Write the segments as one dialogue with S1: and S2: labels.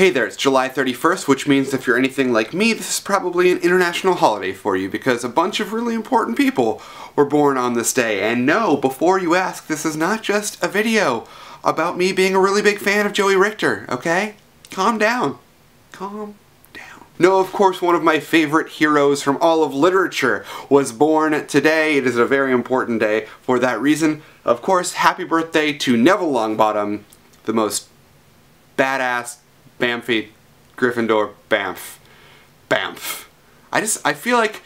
S1: Hey there, it's July 31st, which means if you're anything like me, this is probably an international holiday for you because a bunch of really important people were born on this day. And no, before you ask, this is not just a video about me being a really big fan of Joey Richter, okay? Calm down. Calm down. No, of course, one of my favorite heroes from all of literature was born today. It is a very important day for that reason. Of course, happy birthday to Neville Longbottom, the most badass Bamfy, Gryffindor, Bamf. Bamf. I just, I feel like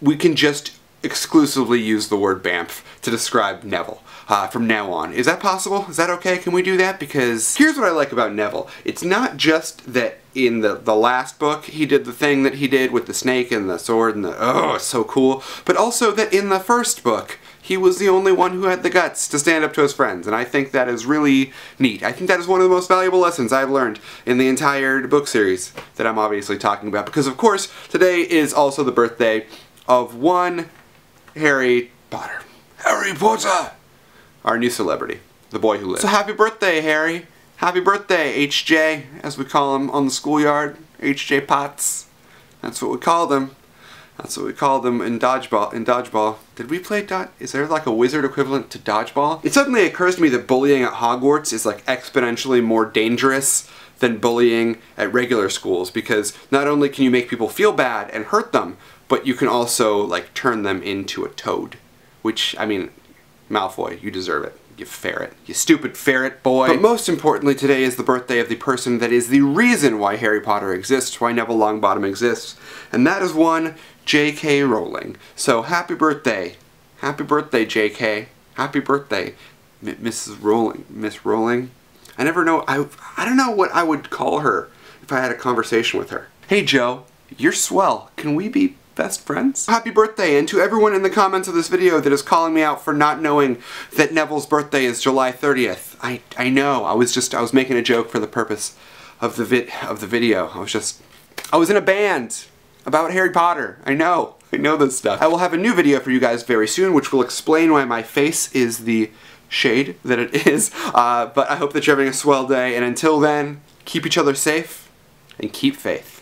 S1: we can just exclusively use the word Bamf to describe Neville uh, from now on. Is that possible? Is that okay? Can we do that? Because here's what I like about Neville. It's not just that in the, the last book he did the thing that he did with the snake and the sword and the, oh, so cool, but also that in the first book he was the only one who had the guts to stand up to his friends, and I think that is really neat. I think that is one of the most valuable lessons I've learned in the entire book series that I'm obviously talking about, because of course, today is also the birthday of one Harry Potter. Harry Potter! Our new celebrity, the boy who lives. So happy birthday, Harry! Happy birthday, HJ, as we call him on the schoolyard. HJ Potts. That's what we called him. That's what we call them in dodgeball. In dodgeball, did we play dodge? Is there like a wizard equivalent to dodgeball? It suddenly occurs to me that bullying at Hogwarts is like exponentially more dangerous than bullying at regular schools because not only can you make people feel bad and hurt them, but you can also like turn them into a toad. Which I mean, Malfoy, you deserve it. You ferret. You stupid ferret boy. But most importantly, today is the birthday of the person that is the reason why Harry Potter exists, why Neville Longbottom exists, and that is one J.K. Rowling. So happy birthday. Happy birthday, J.K. Happy birthday, M Mrs. Rowling. Miss Rowling. I never know, I, I don't know what I would call her if I had a conversation with her. Hey Jo, you're swell. Can we be best friends? Happy birthday, and to everyone in the comments of this video that is calling me out for not knowing that Neville's birthday is July 30th. I, I know, I was just, I was making a joke for the purpose of the vid of the video. I was just, I was in a band about Harry Potter. I know. I know this stuff. I will have a new video for you guys very soon, which will explain why my face is the shade that it is. Uh, but I hope that you're having a swell day, and until then, keep each other safe and keep faith.